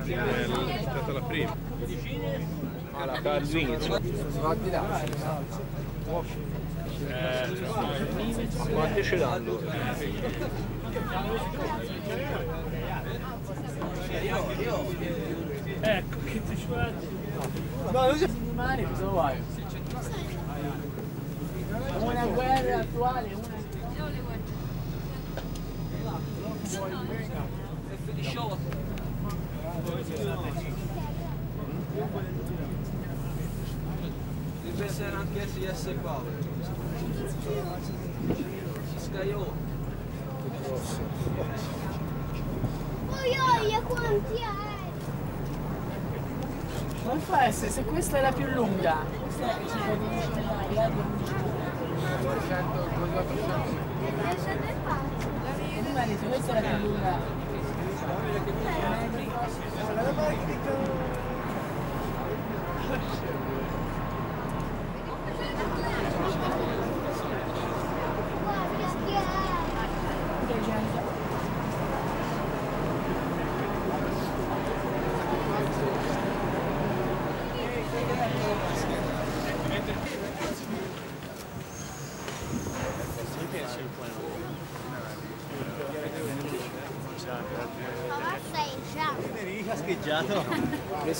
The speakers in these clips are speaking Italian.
Bel garibaldi rispetto alla prima. Alla di là. Ma quante ce l'hanno? Ecco, che ti ci No, c'è di mare, cosa vuoi? Una guerra attuale, una... Deve essere anche SS Power. Si scagliò. Oi, oi, quanti aerei! Non fa essere, se questa è la più lunga. Questa è la che ci può dire Adesso ne faccio. Prima ha detto questa è la più lunga.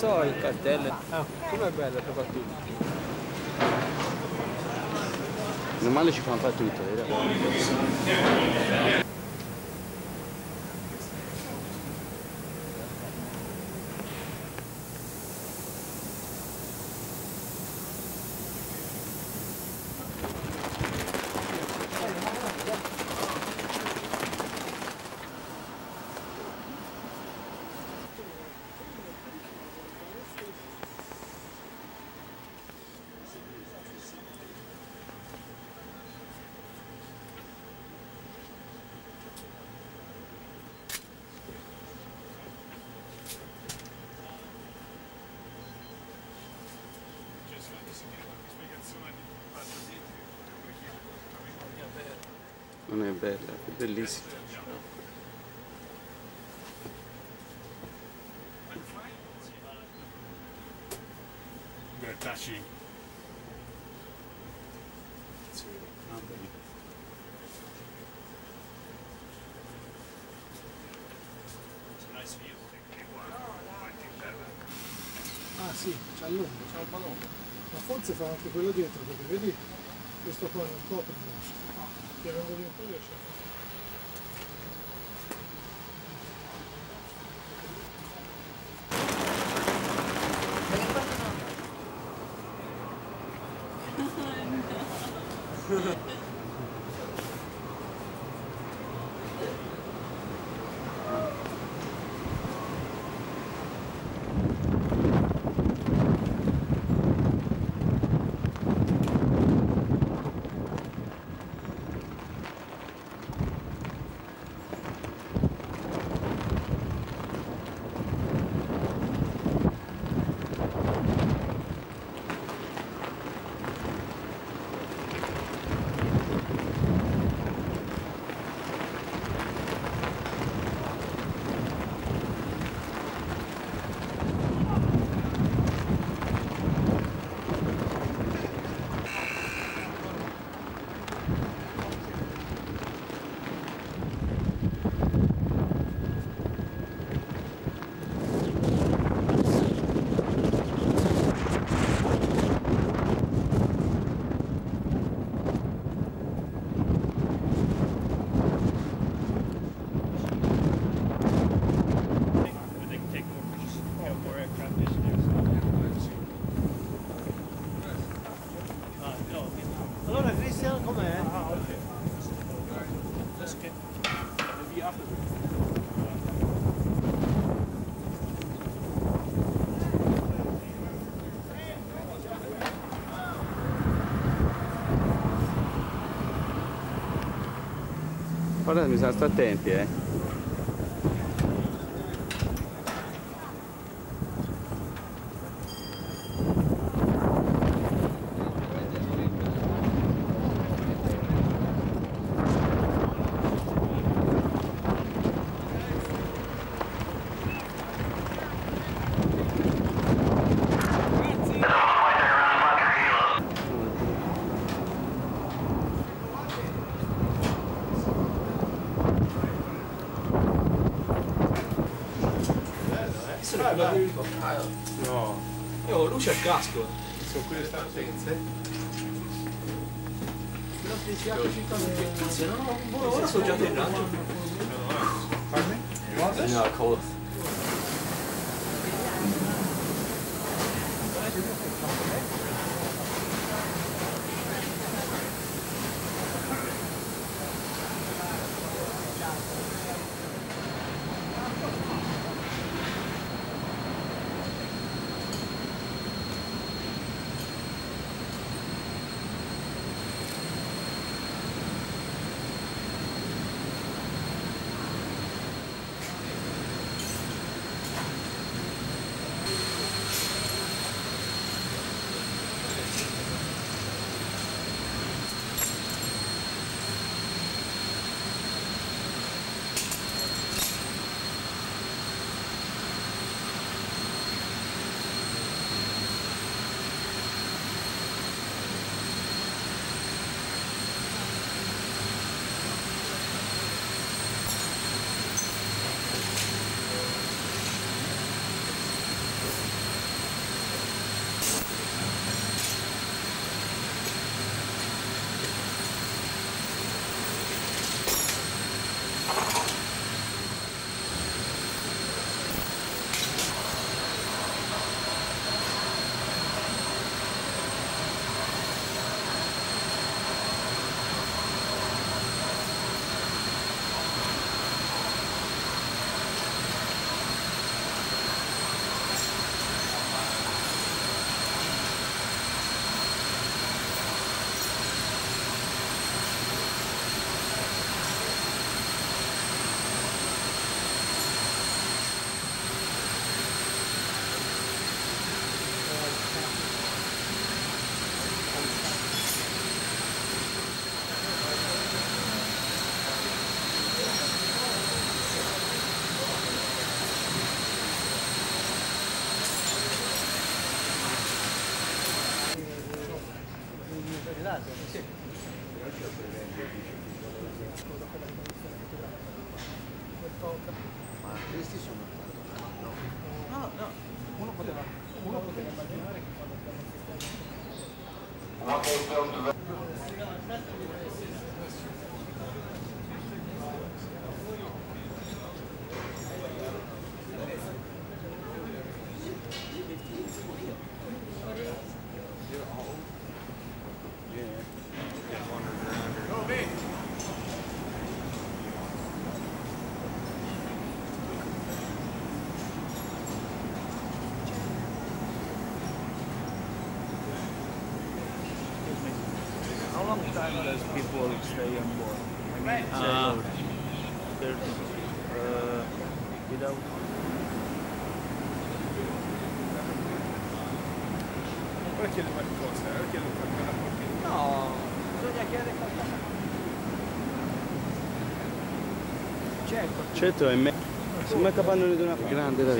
So il cartello. Ah, com'è bello soprattutto. Meno male ci fanno fare tutto, vero? Non è bella, è bellissima. Grattaci. Ah, bene. Ah sì, c'ha l'ombra, c'ha il balone. Ma forse fa anche quello dietro, perché vedi, questo qua non copre il lascio. Che vengo di un po' riesce a fare. Allora Cristian com'è? Ah, ok. Guarda, bisogna stare attenti, eh. essere quella che ricordo. No, Luce a casco. sono quelle stanze. Cazzo, no, ora sto già atterrando. Certo è me. Sembra capannone di una grande da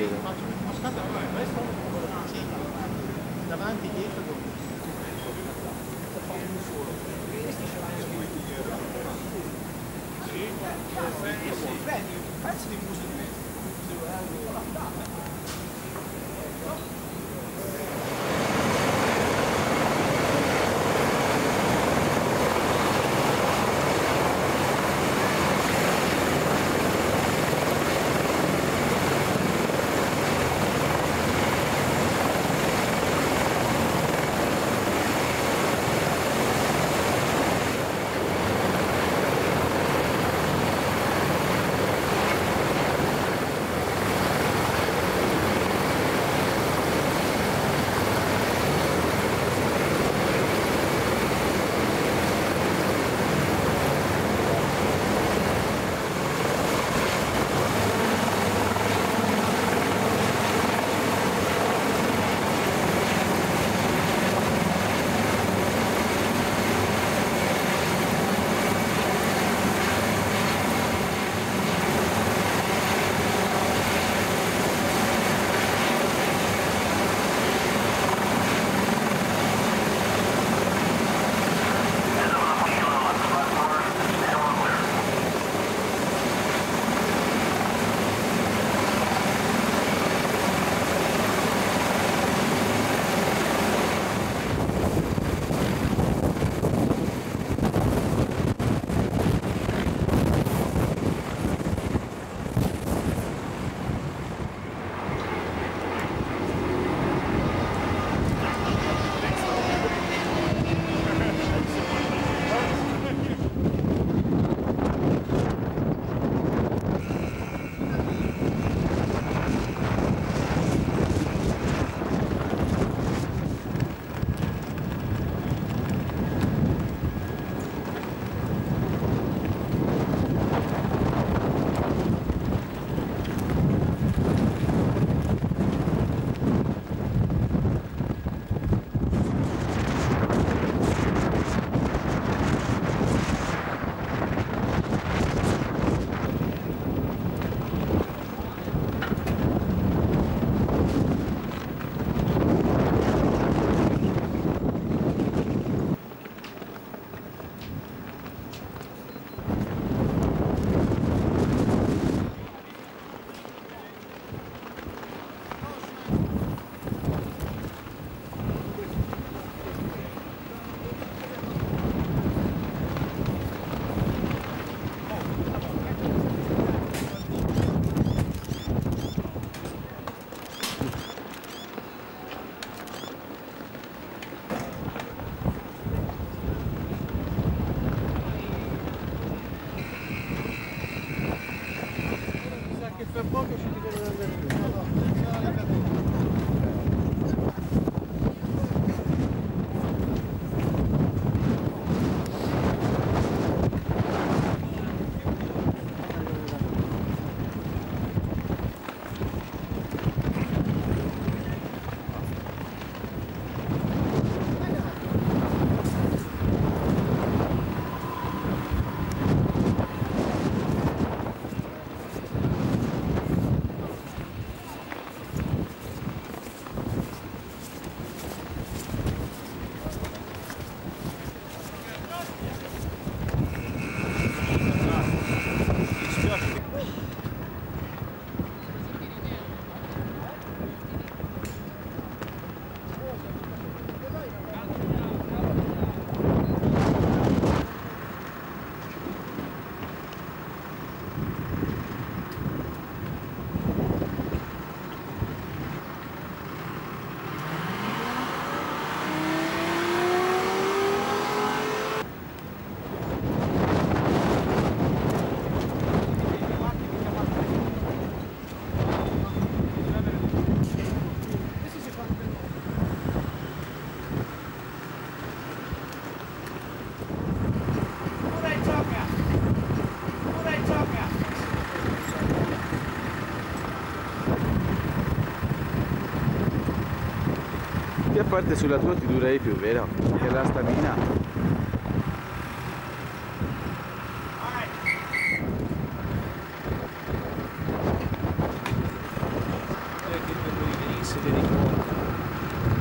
Parte sulla tua ti dura di più, vero? Che la stamina.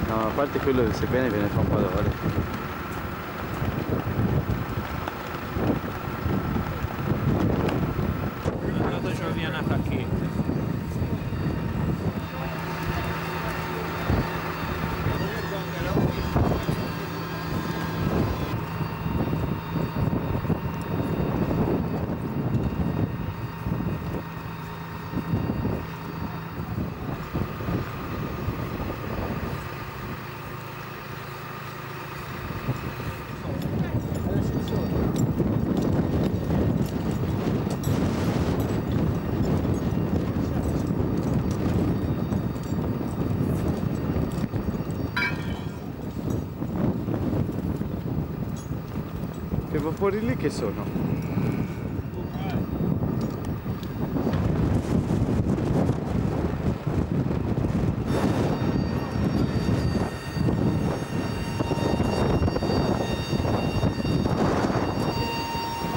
No, a parte quello che se viene viene fa un po' d'ore. Andata già via una tacchetta. Che vapori lì che sono?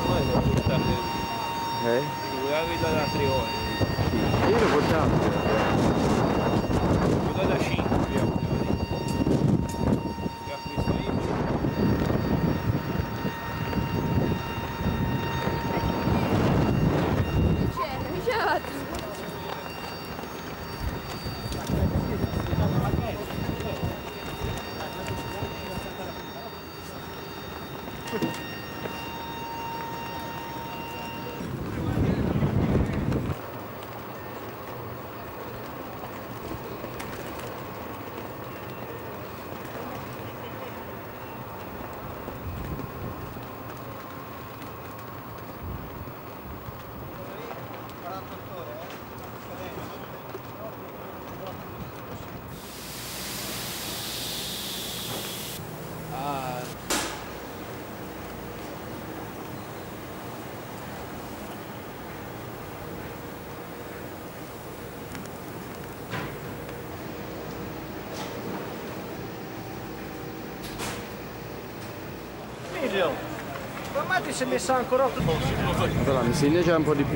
Noi lo portate Eh? la vita da tre ore, Sì. Io lo portavo. quella da 5 abbiamo Che acquista io. Ah, Emilio, ti sei messa ancora otto Allora mi segna già un po' di più.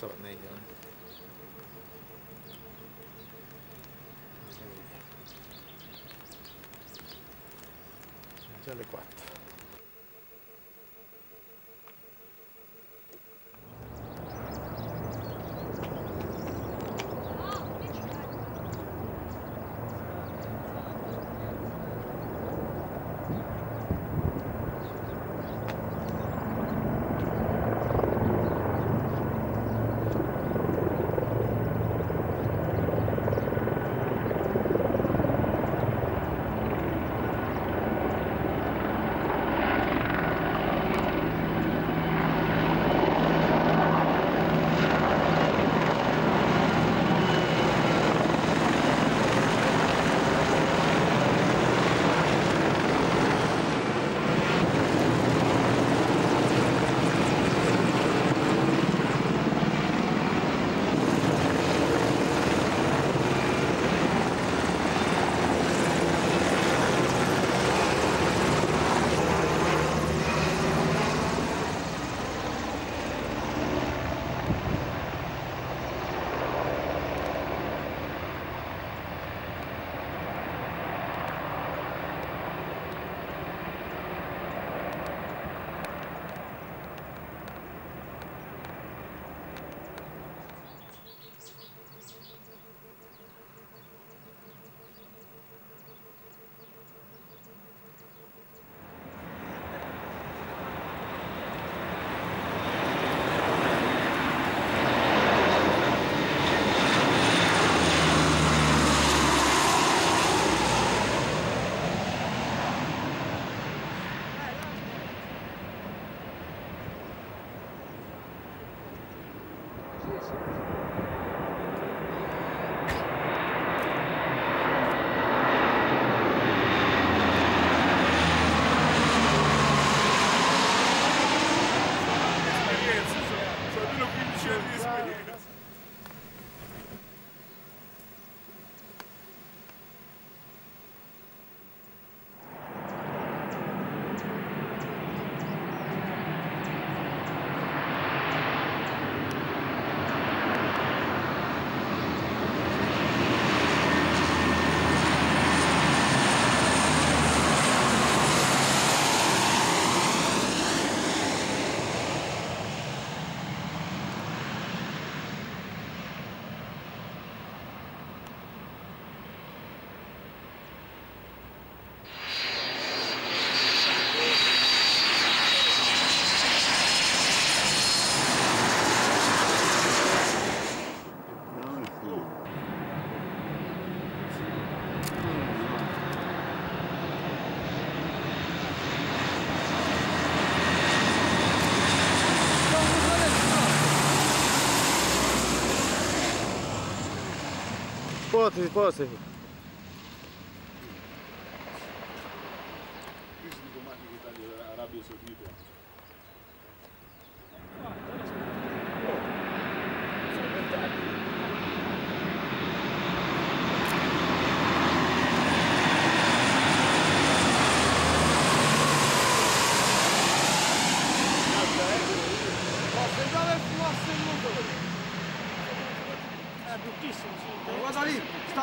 Elicotteri, so, meglio. Già le 4. Esperienza, possible, it's possible.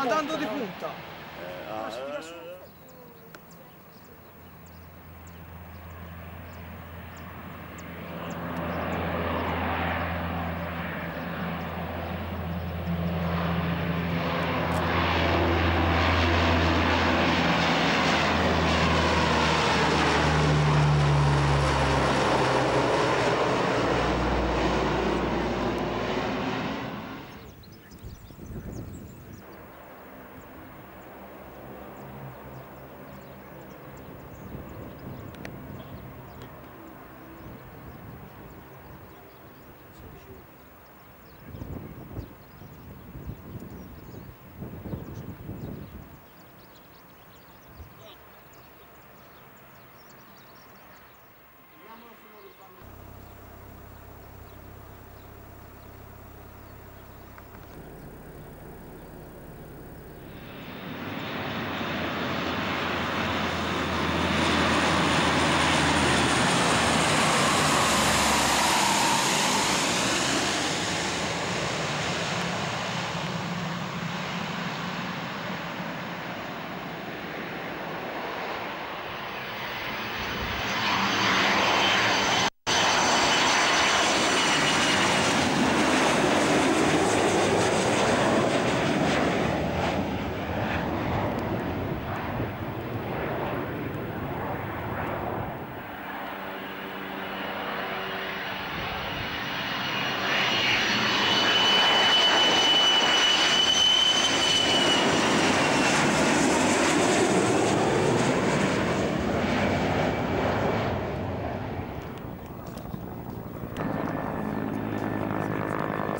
Andando di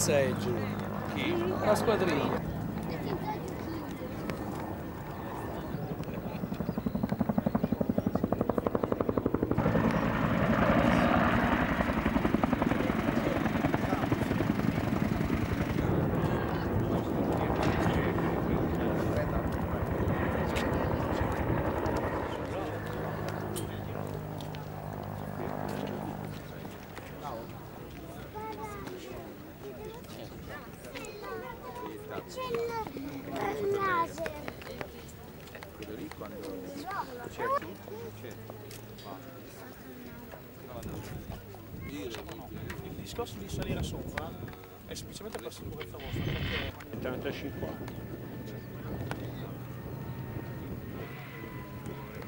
assédio que as quadrinhas. Discorso di salire sopra è semplicemente per sicurezza vostra, perché 35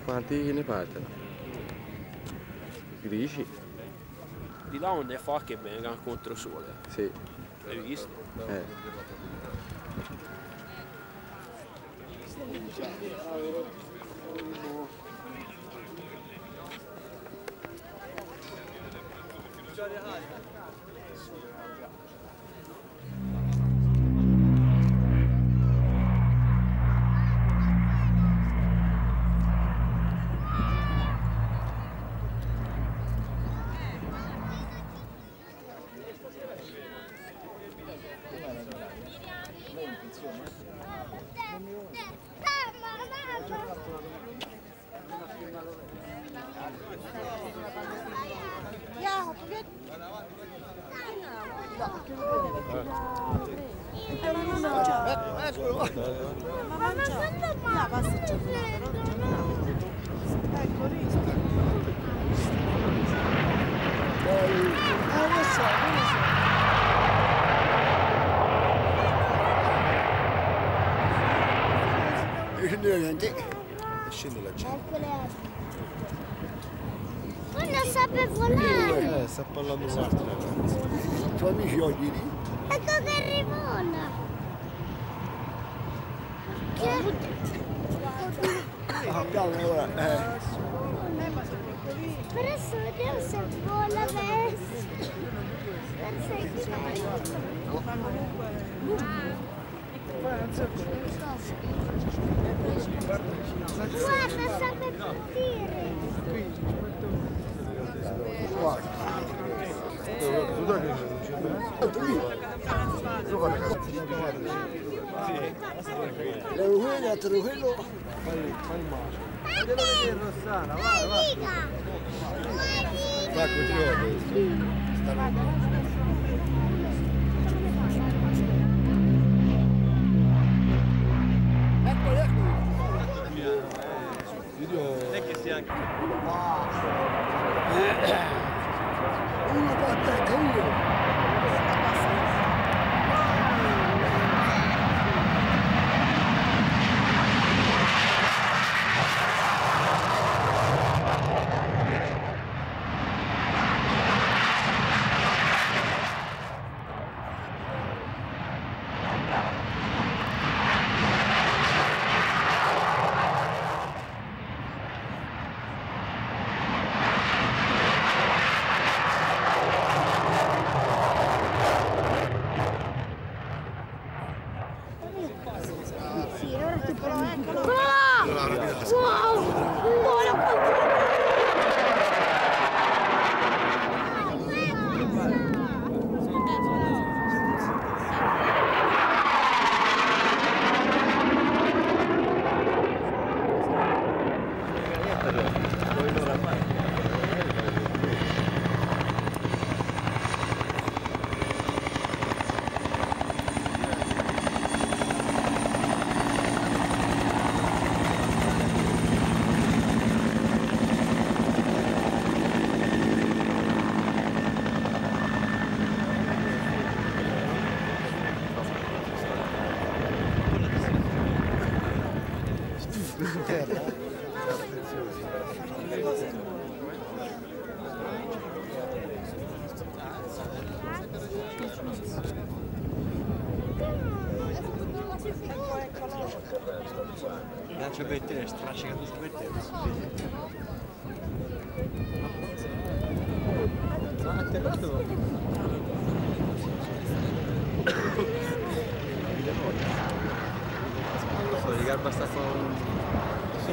Quanti ne partono? Grigi? Di là onde fa che venga contro sole. Sì. Hai visto? Eh. Ma Scende la gente. Quando sape volare. Eh, sta parlando con altri ragazzi. I tuoi amici oggi lì? Ecco che rivola. Che... Abbiamo ora. Eh. Per adesso vediamo se vola verso. Verso il cielo. لو هنا تروحي له Rossana, vai, vai. Vai, continua. Non è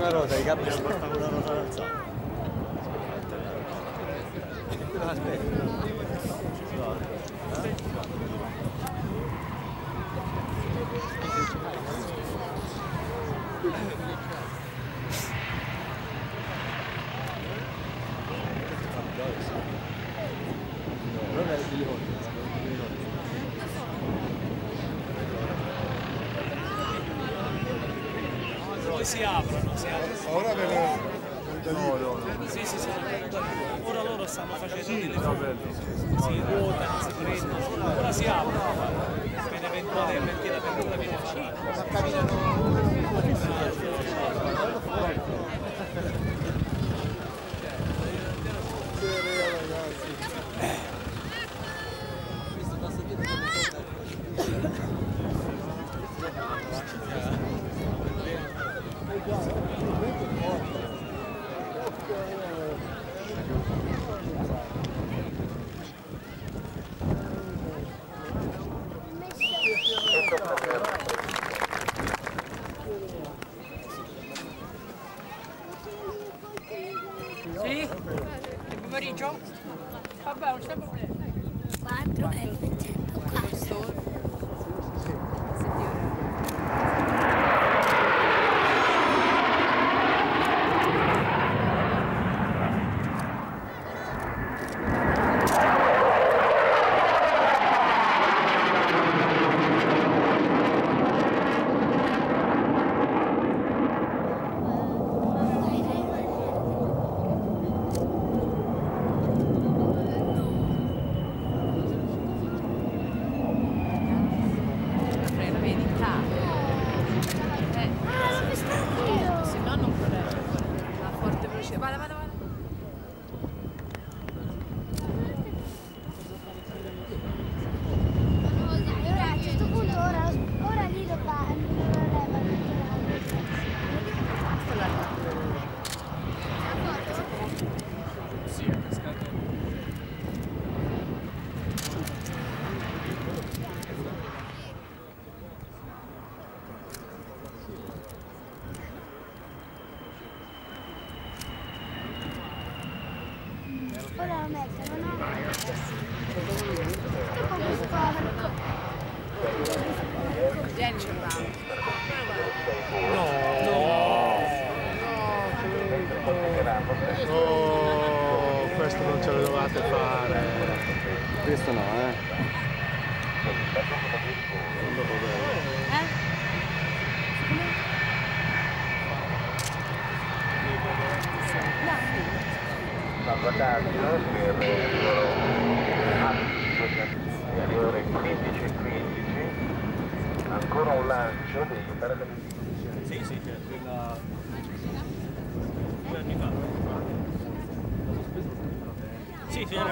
una rosa, i cap poi si aprono. Si aprono. Ora ve lo... No, no, no. Sì, sì, sì, ora loro stanno facendo sì, delle foto, si ruotano, si prendono, ora si aprono per l'eventuale per l'apertura viene fatta.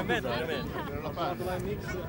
Tá amen, amen. Tá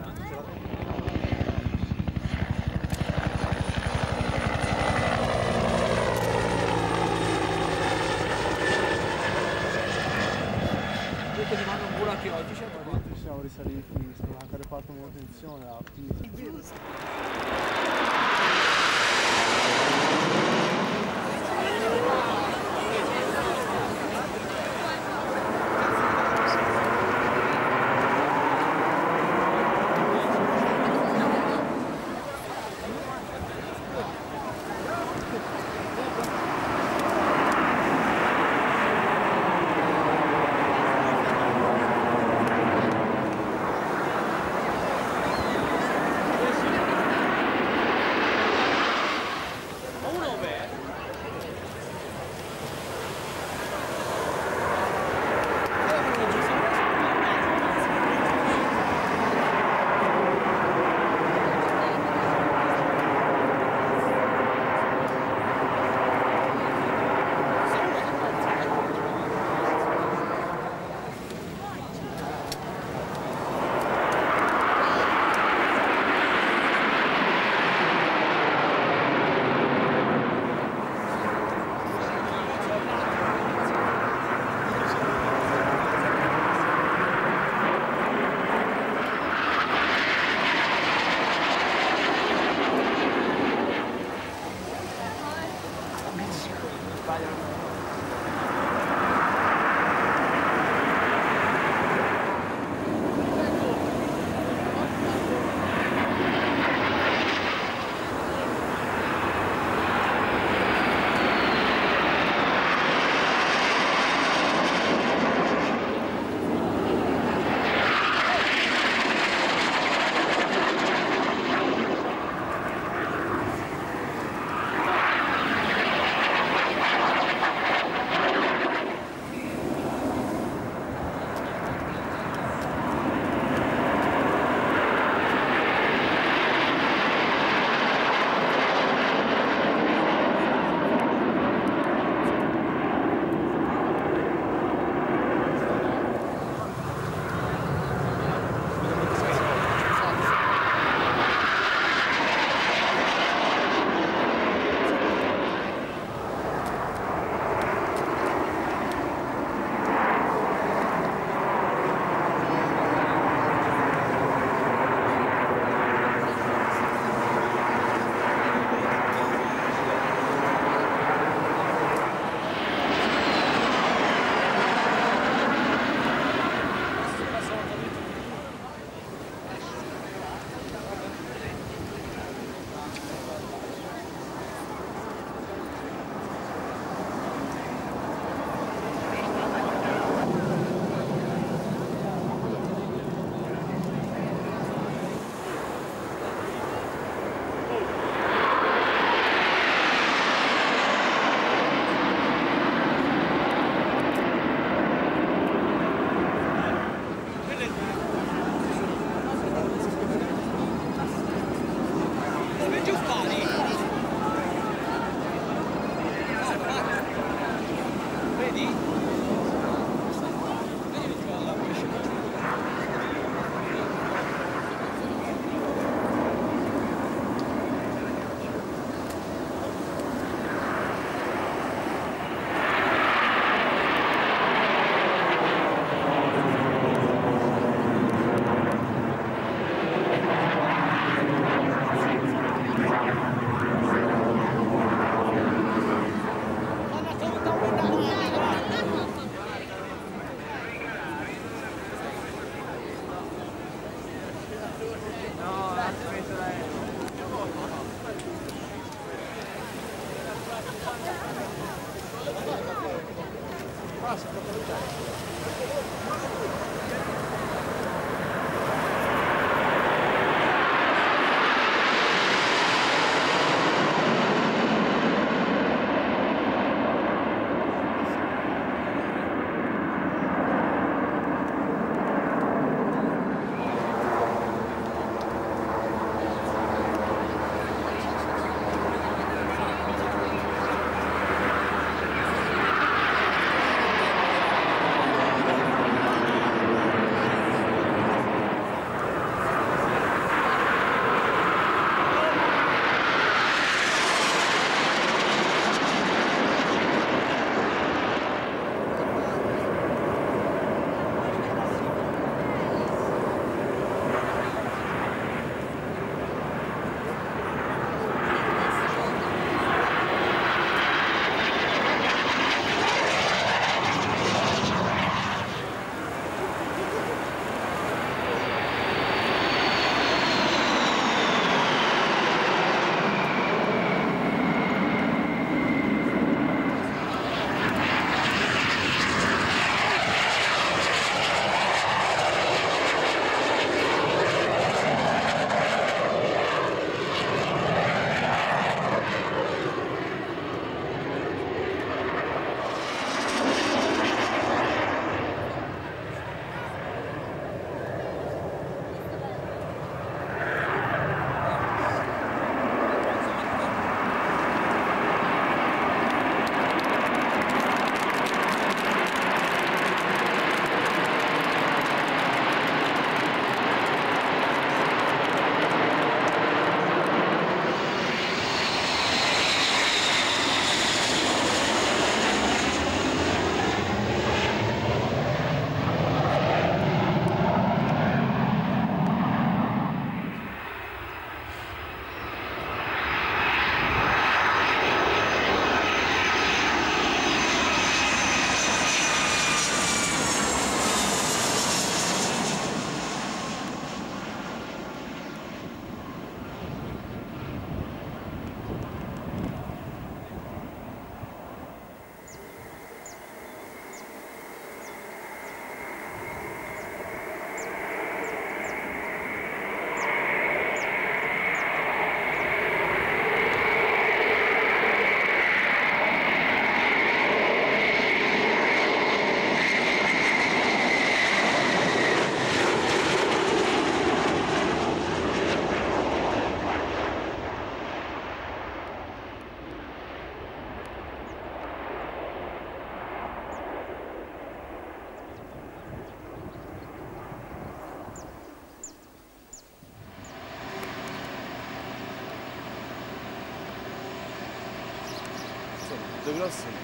due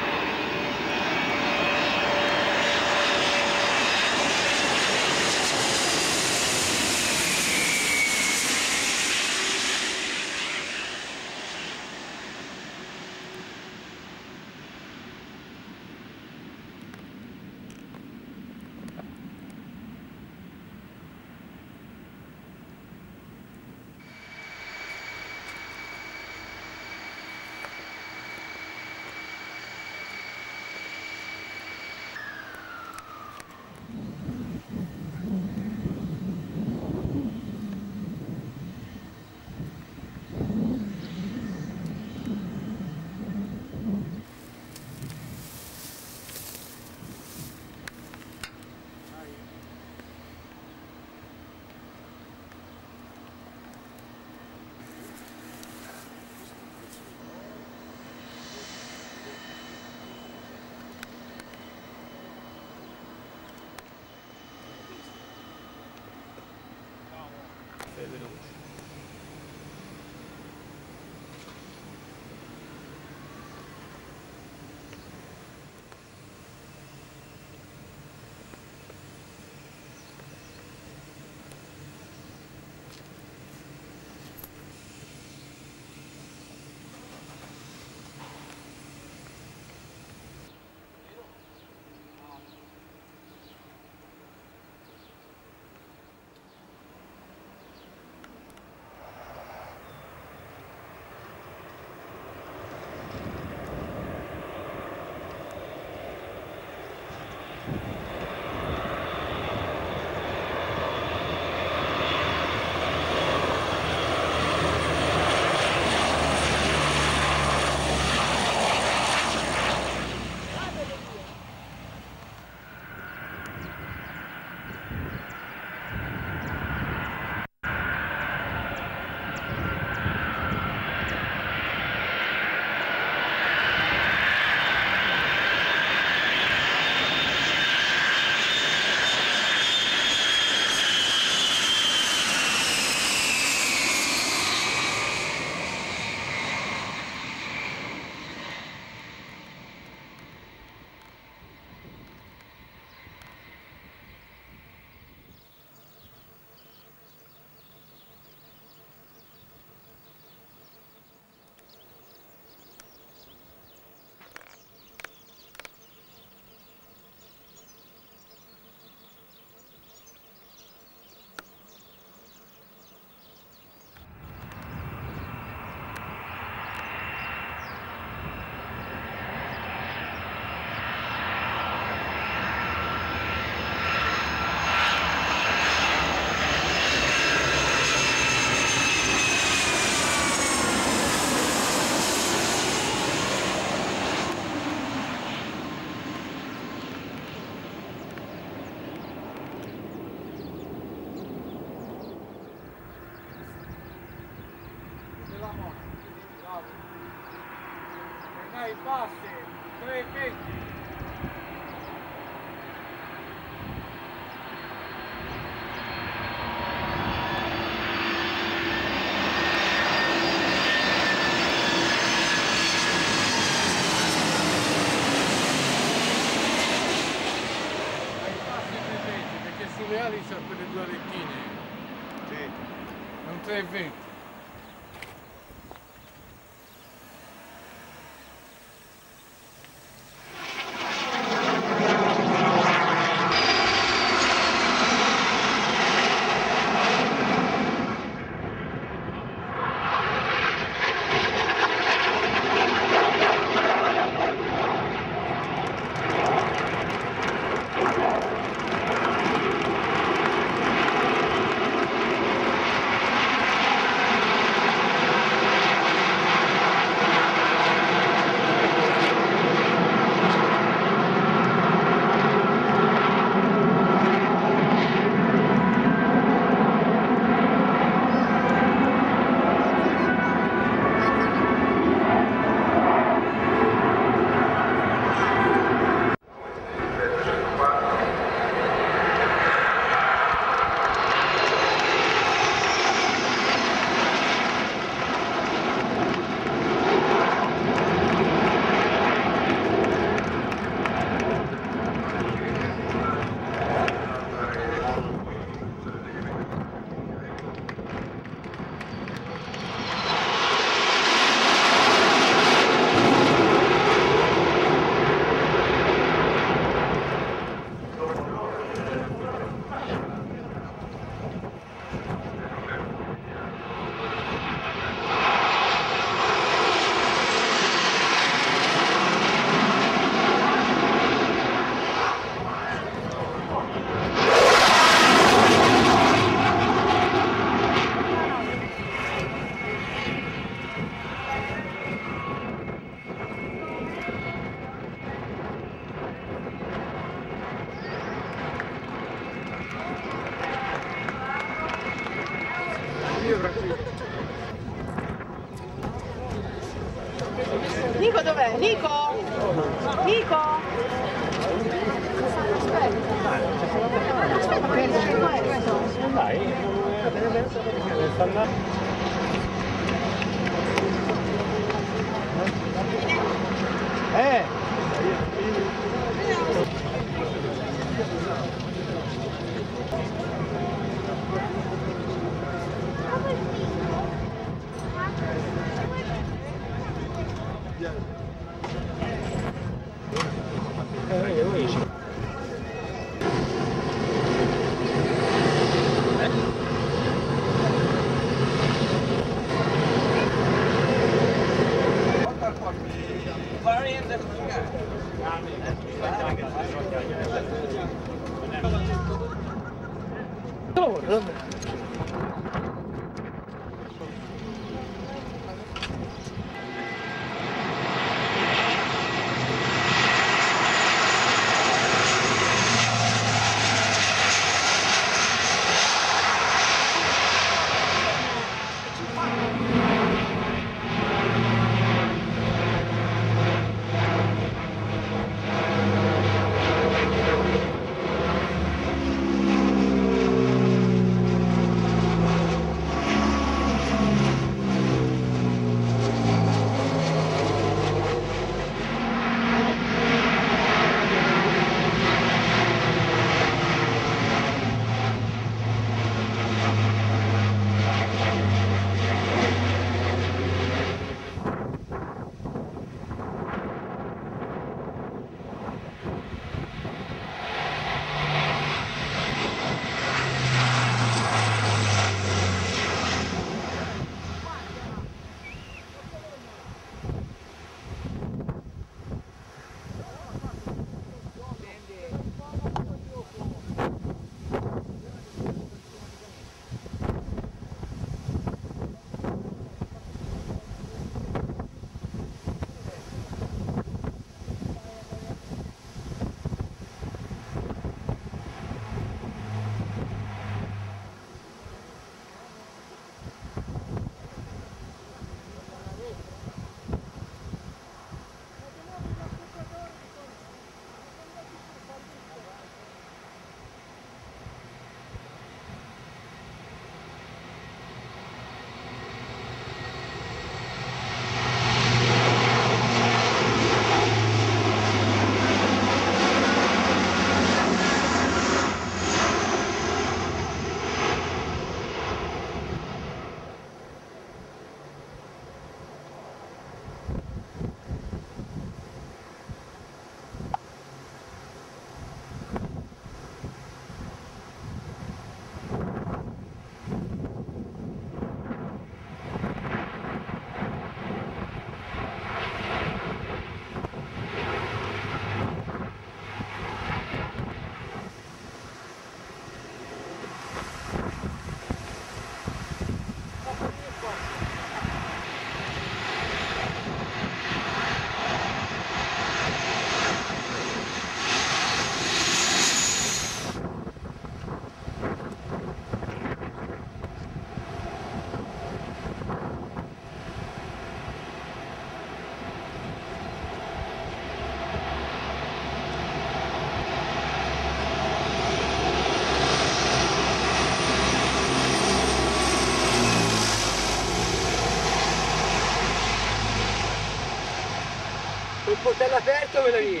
Il portello aperto me visto?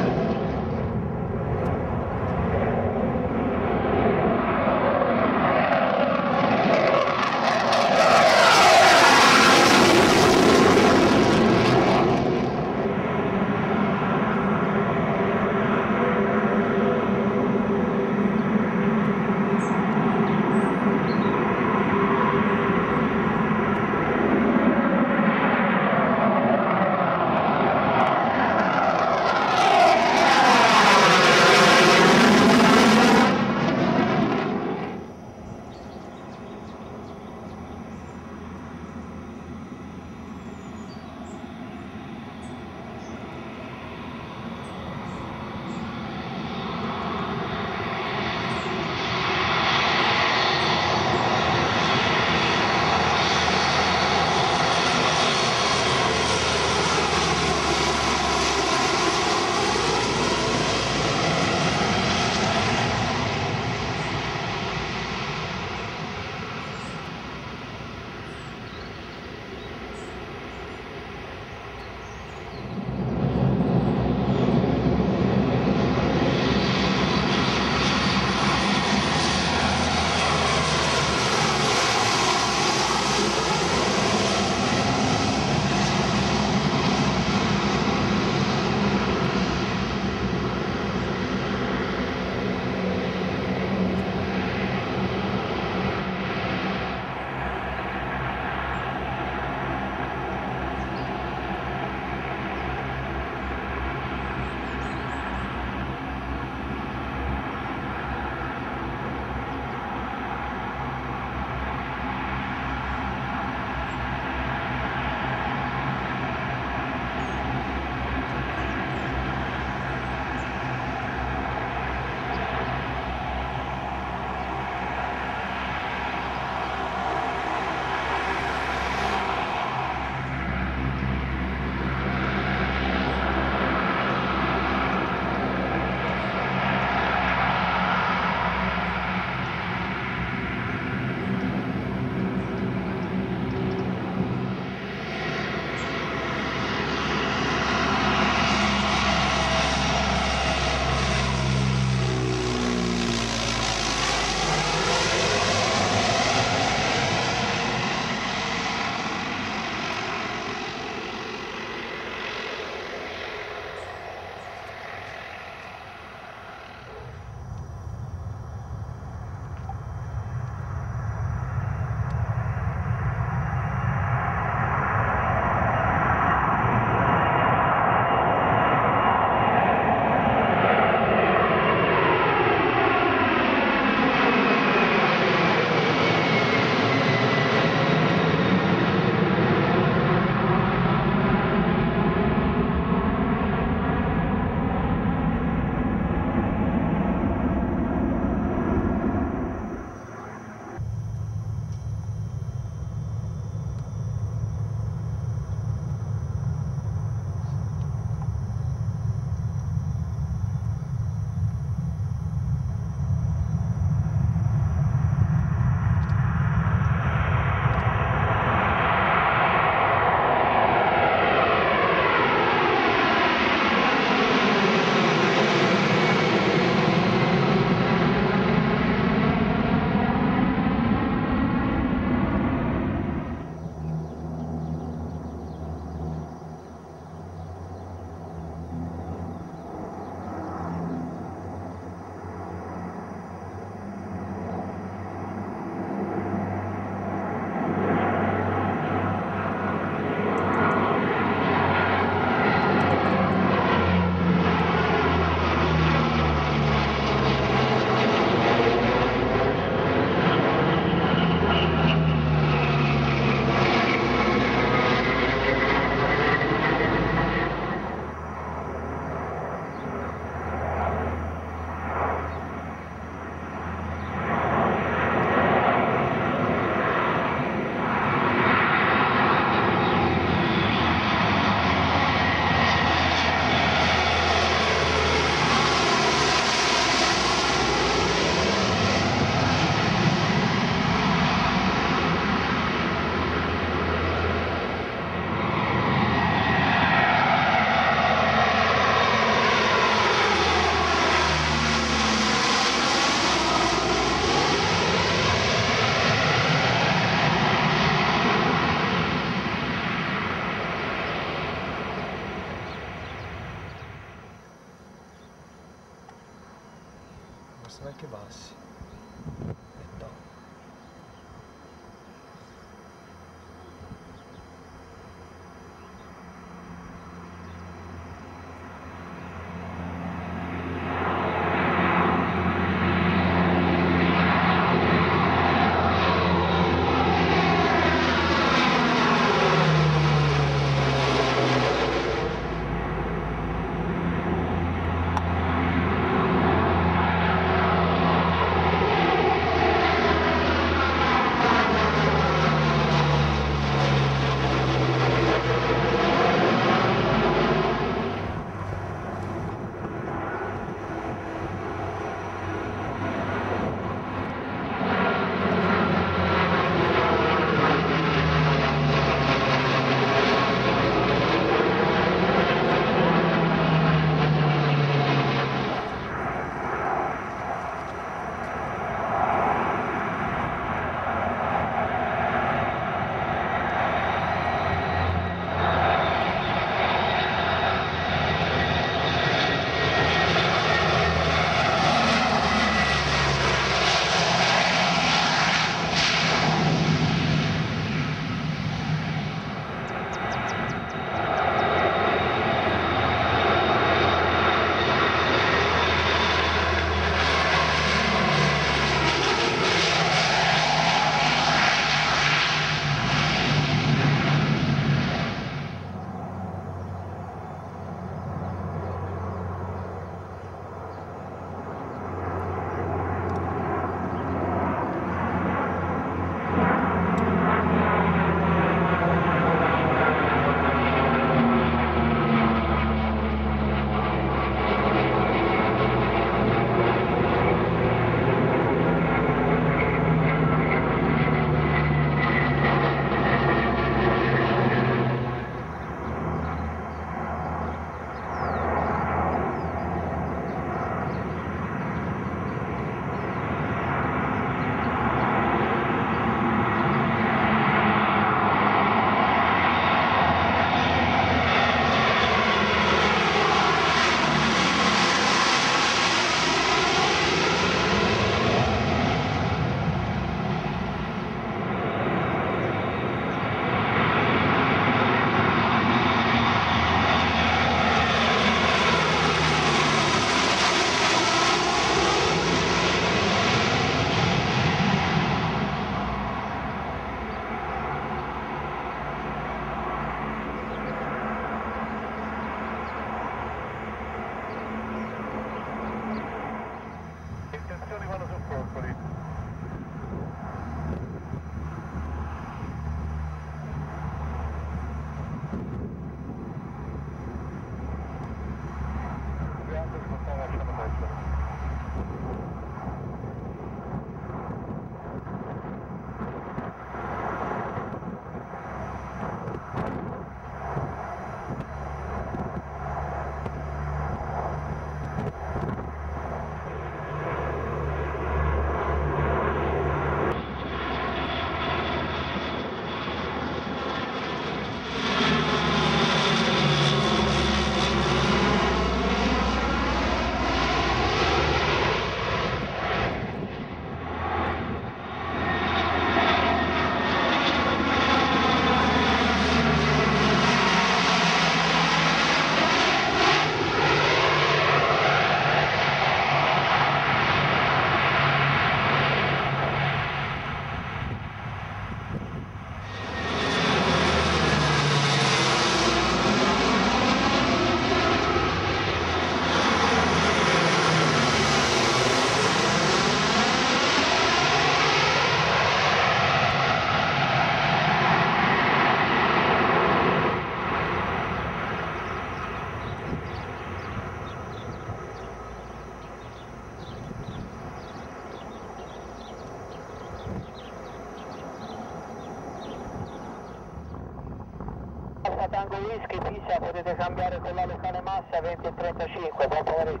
Potete cambiare con la massa 20 e 35, buon pomeriggio.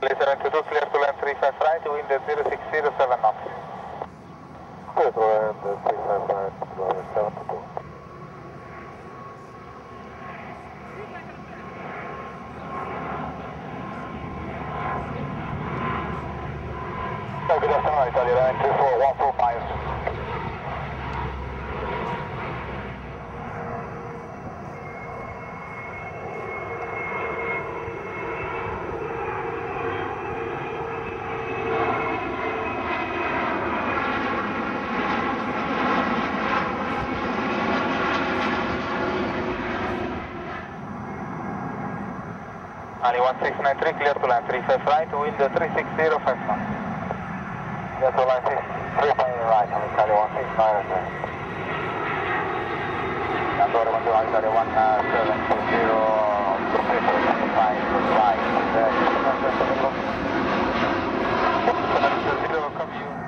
72, clear to land 35 right, wind at 0607 knots. Clear to land 35 right, 72. Good afternoon, Italia Line 24145. 1693, clear to land 35 right, wind 3605 knots. Clear to land 3 right, on Italia 1693. Andorra 1 Italia 1720, professor 25 right, zero, copy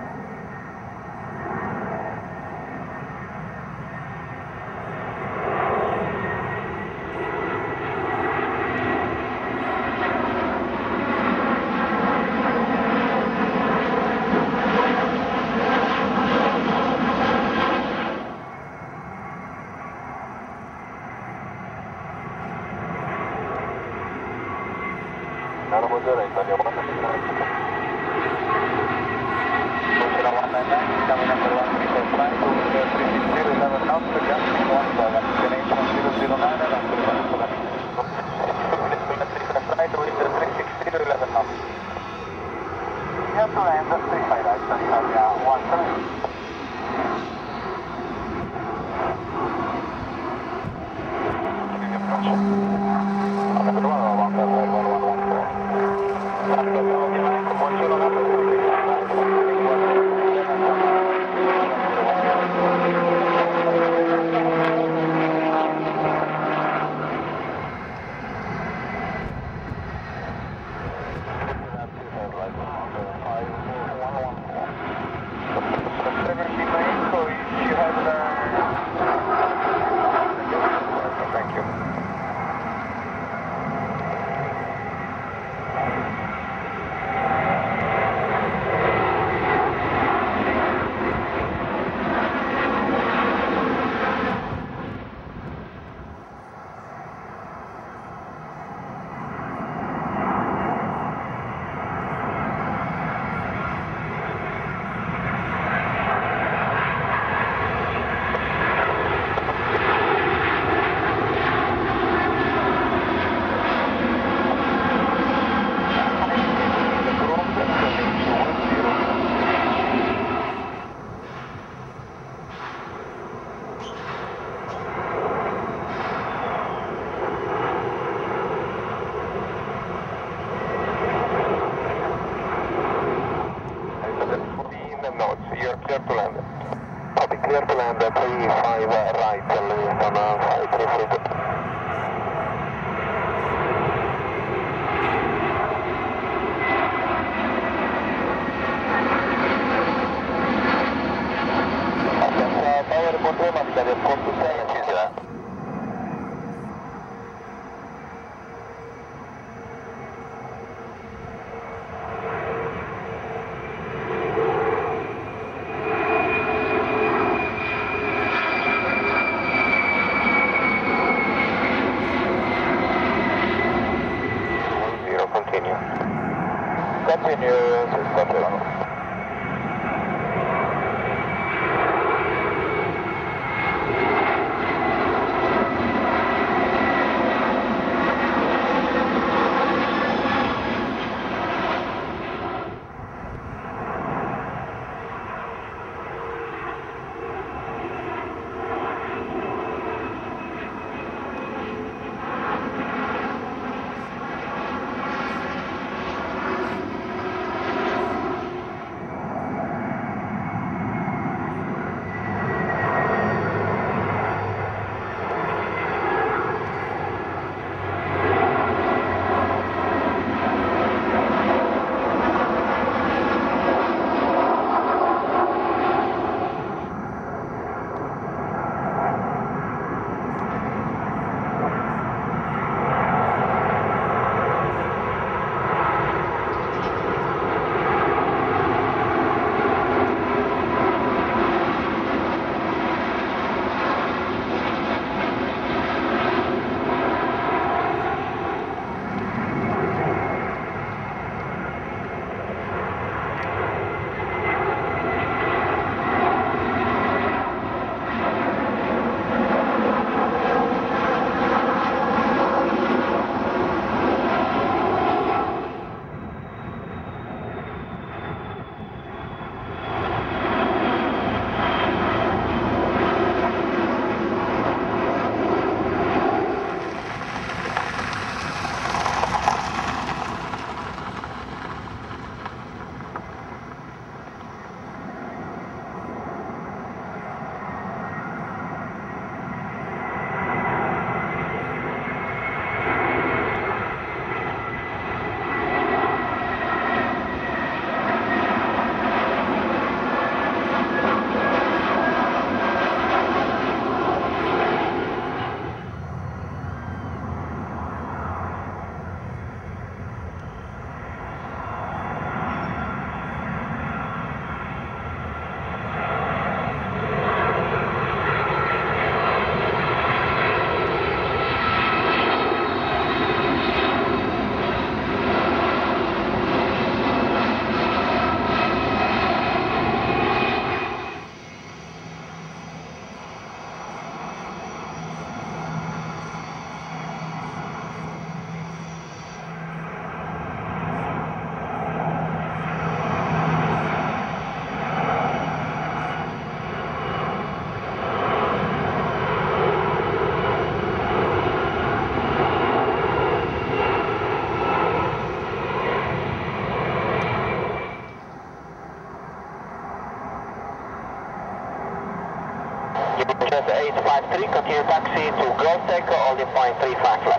Golf Echo, all defined 3 Frank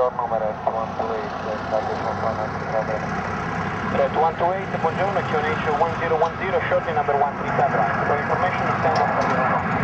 Milano, buongiorno, Maretta 128, stadio Champagne, Red 128, buongiorno, QNH 1010, shortly number 137 right. For information, stand up for Five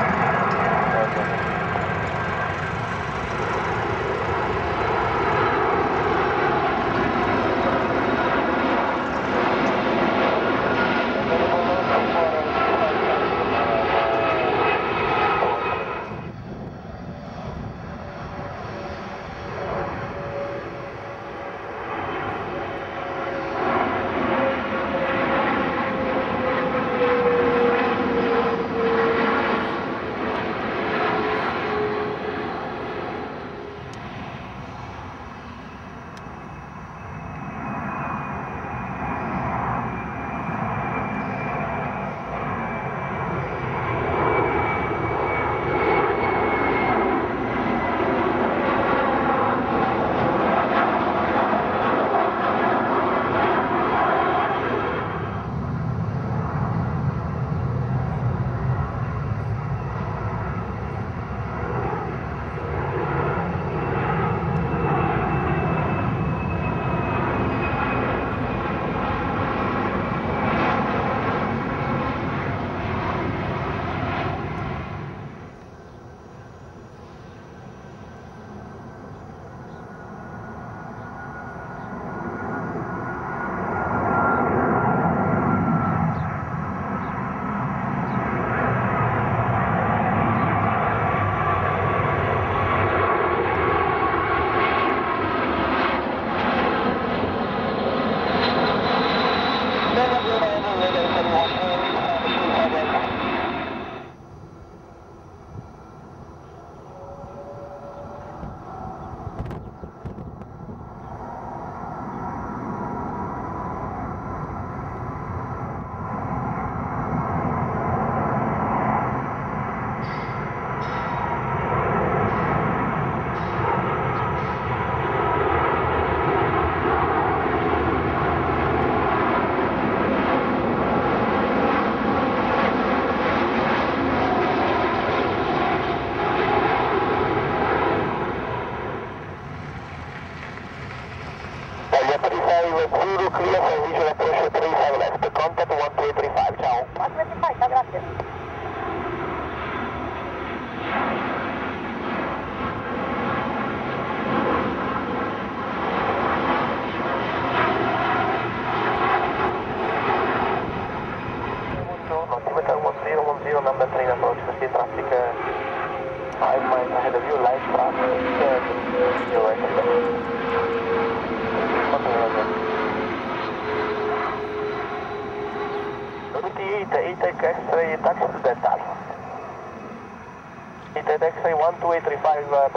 uh,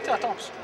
7 attends.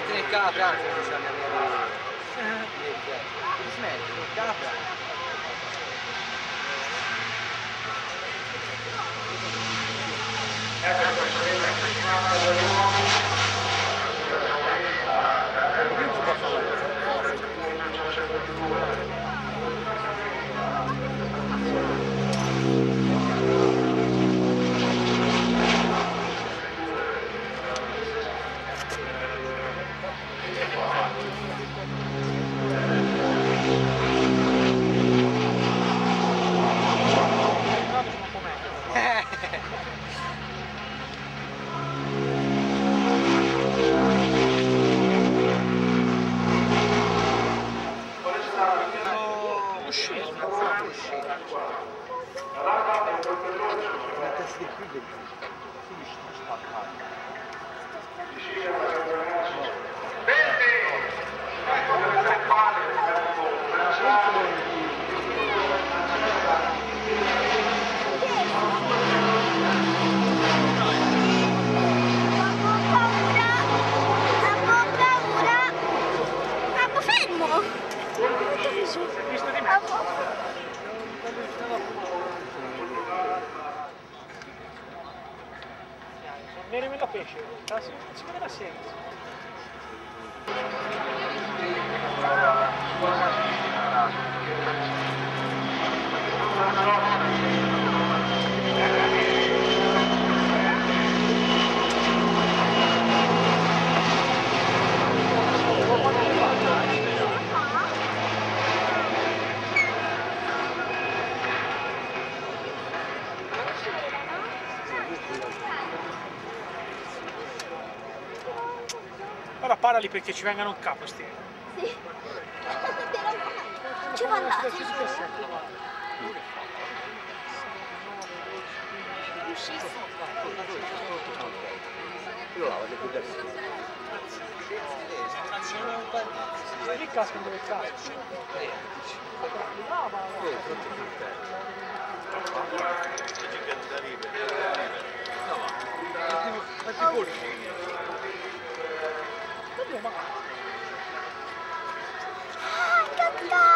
A Thompson? Si mette nel capra anche se sa Si mette nel capra. Thank Teşekkür ederim. Su içtim, tatlı. Ben de Sono neri meno pesce, si si la parali perché ci vengano in capo sti. Sì. Ci va andare. Lì cascano dove cascano. Brava! Oddio, ma Ah, cantata! Ah,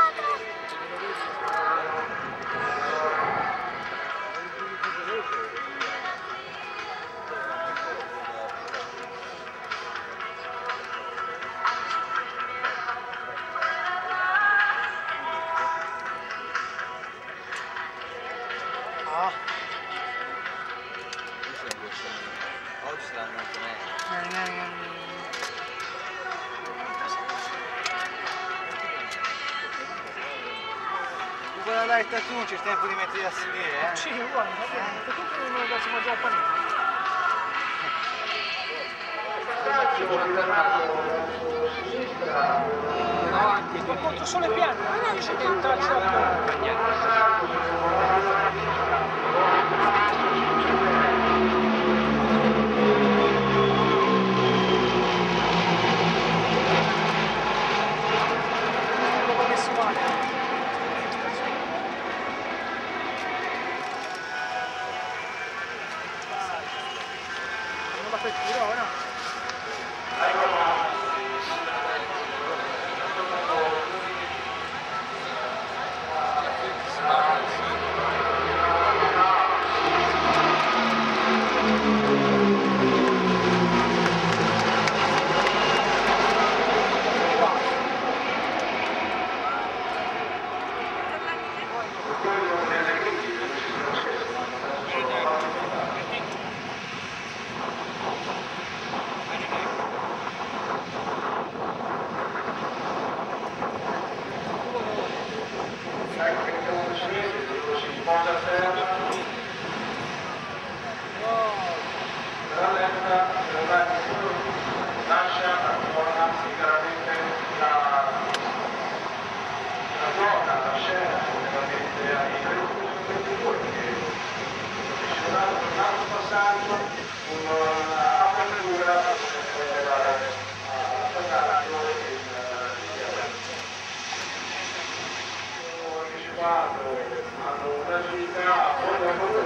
anticipato hanno una gita a fondo a fondo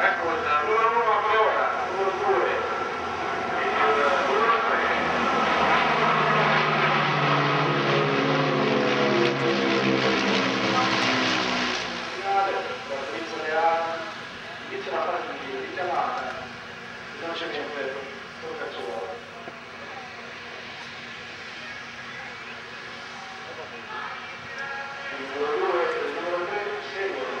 ecco numero uno ancora, numero due inizia la fase di richiamata, velocemente sul cazzuolo. Il numero 2 e il numero 3 seguono.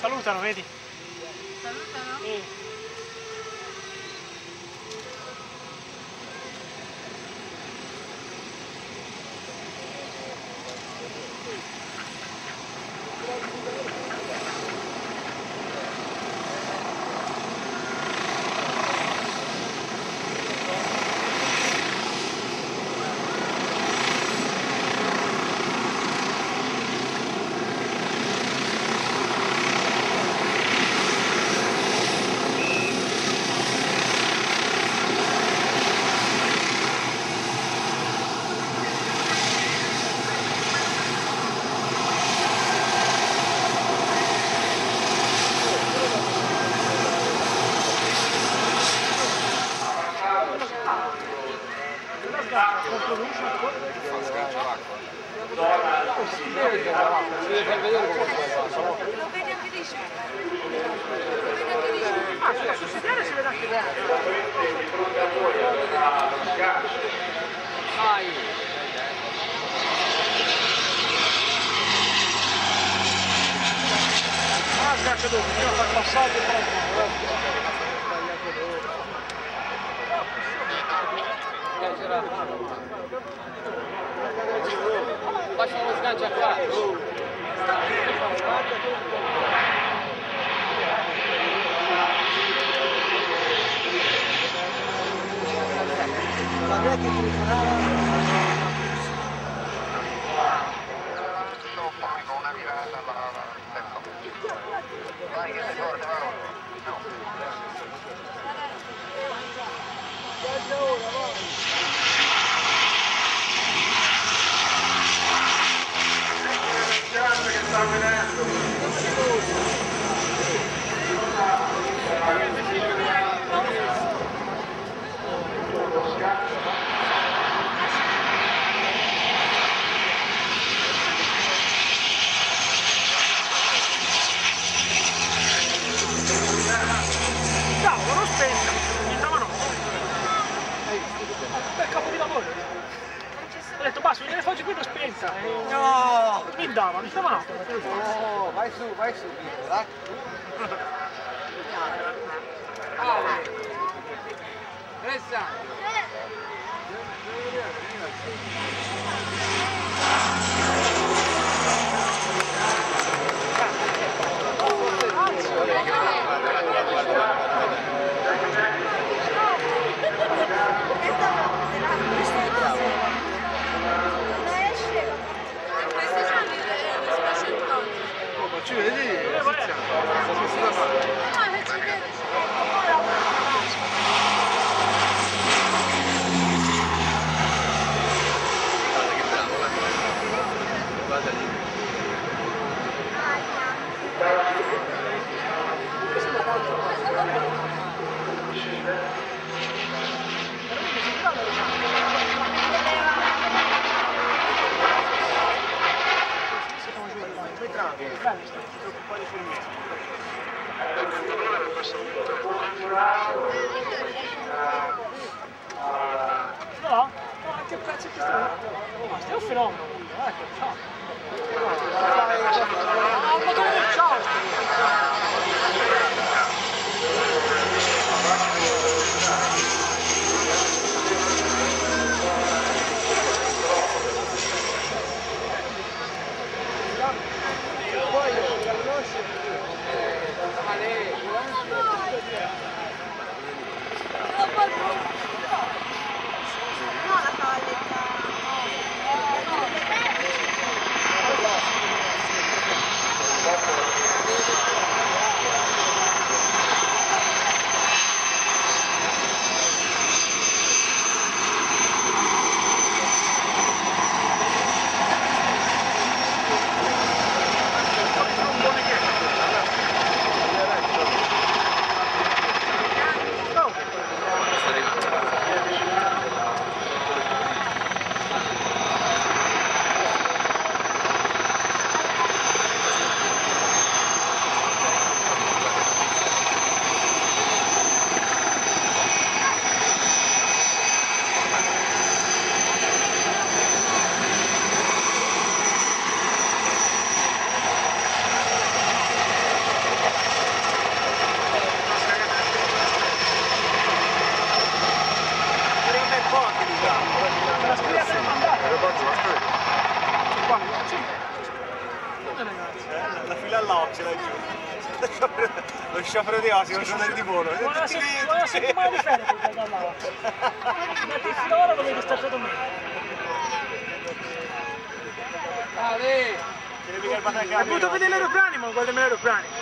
Salutano, vedi? No? No, anche il pezzo che sta... Ma stai un fenomeno, eh, che ciao! Ma come ciao! Go! Sciopero di Osimo, il giorno di volo. Buona, se- buona settimana di ferie dai da là. Metti fino ora dove stare domenica. Hai voluto vedere gli aeroplani, ma guardami gli aeroplani. Arriva,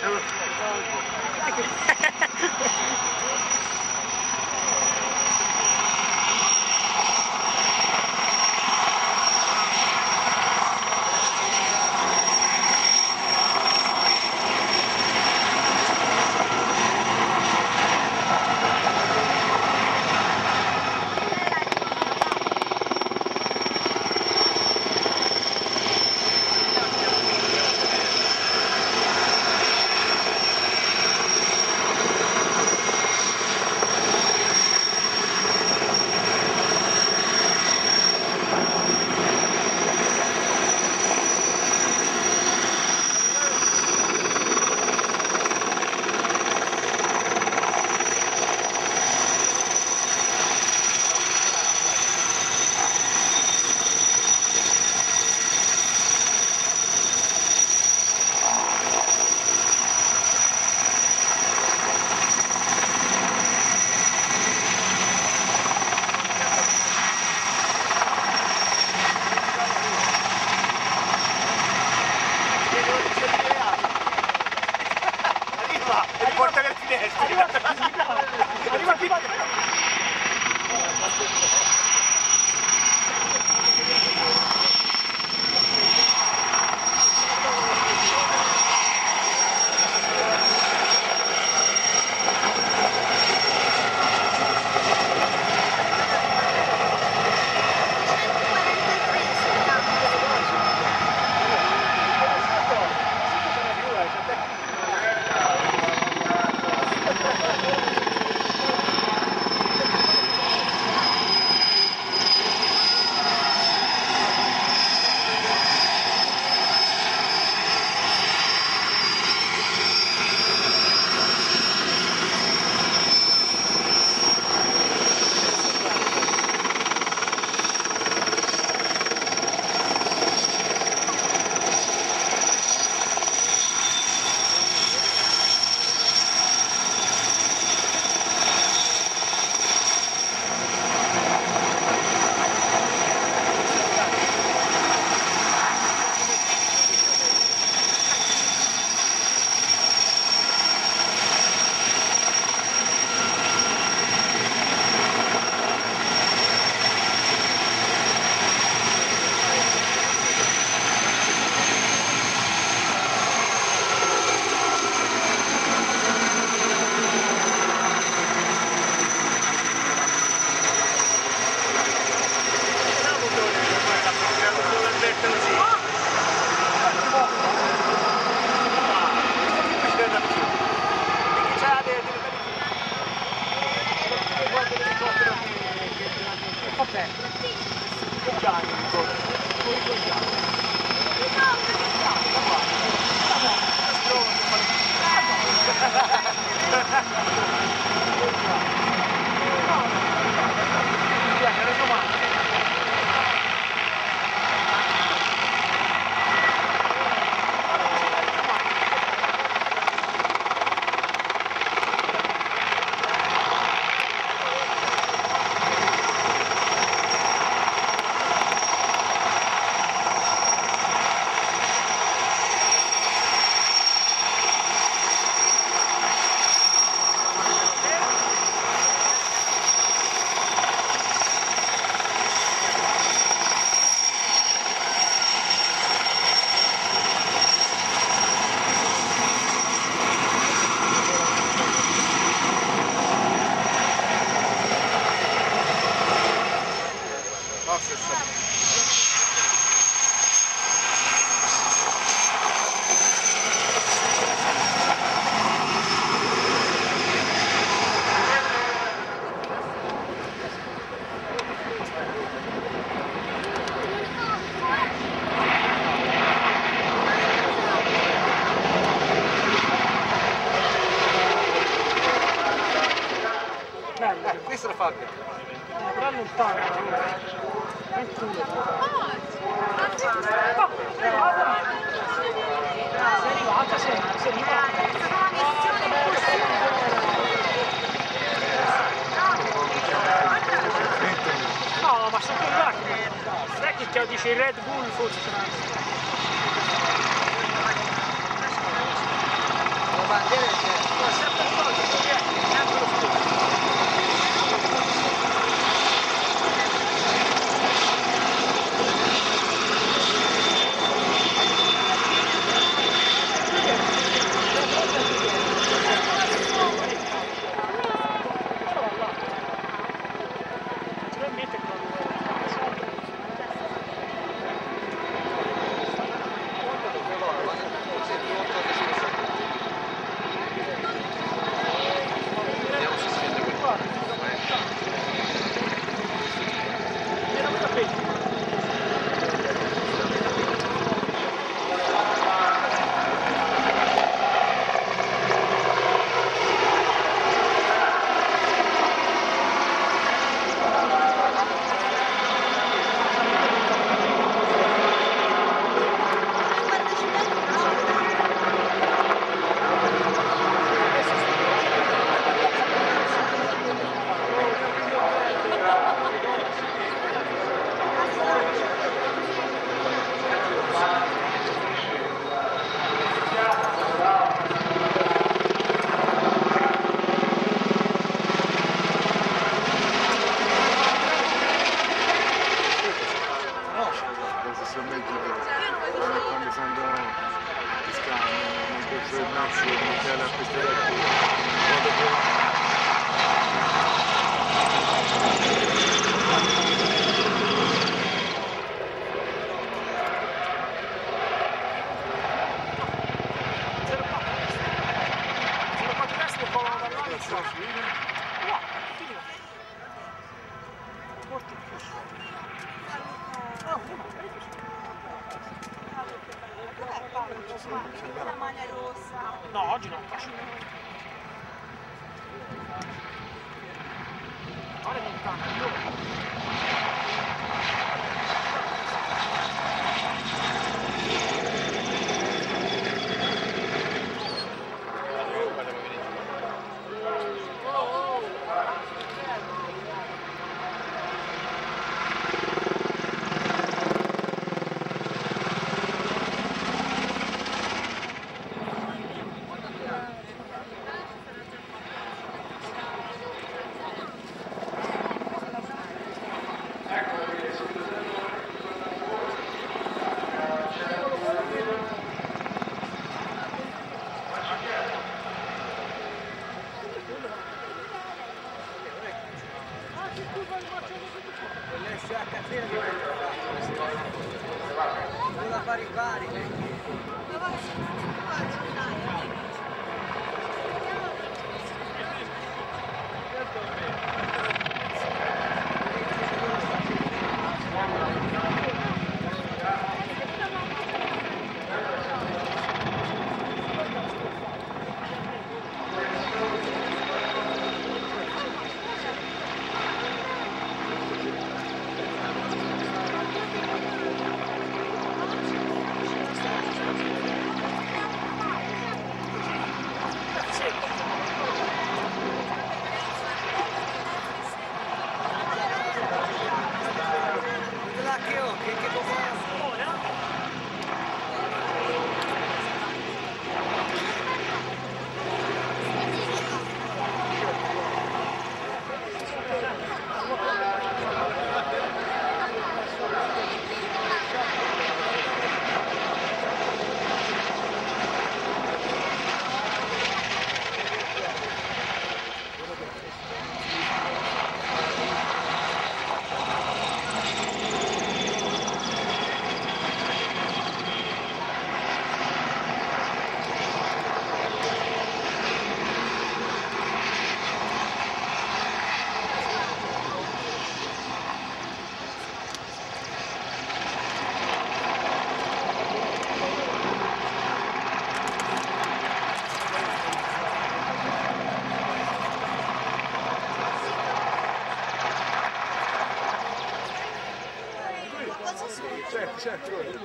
check. Good.